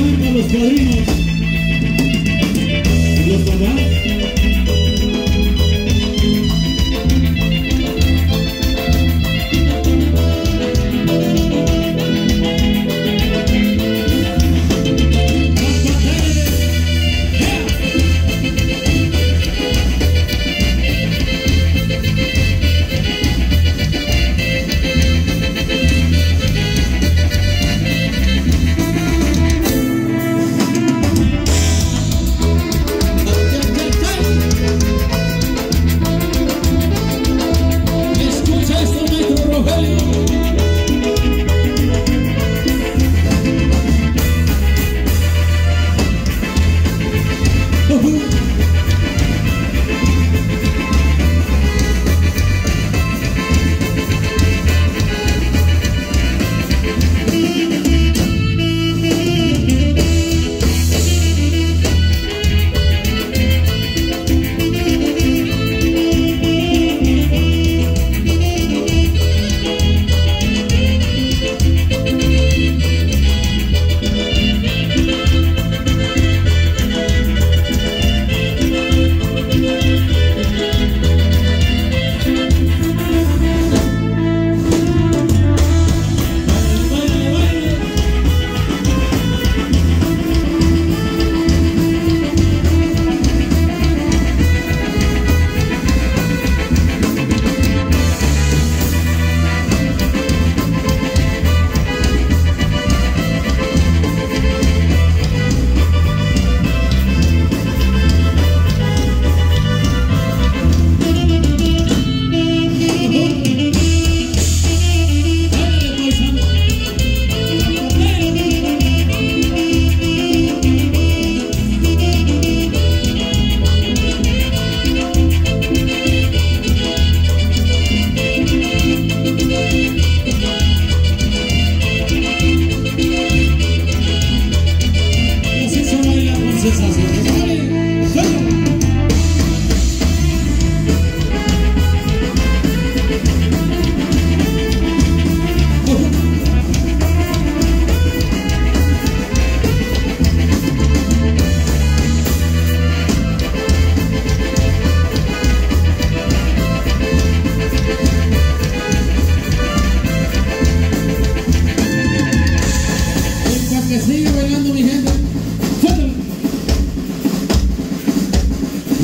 Los Corrinos.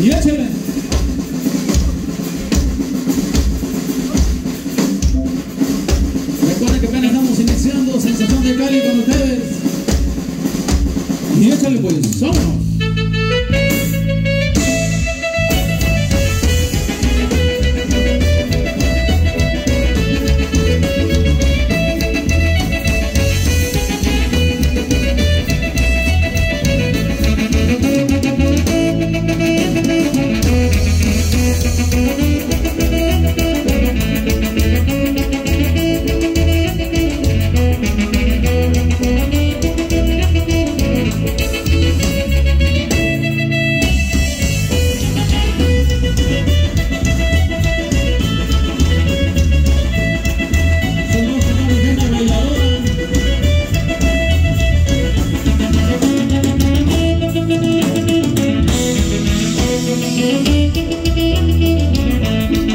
Y échale. Recuerden que apenas estamos iniciando Sensación de Cali con ustedes. Y échale pues. Thank you.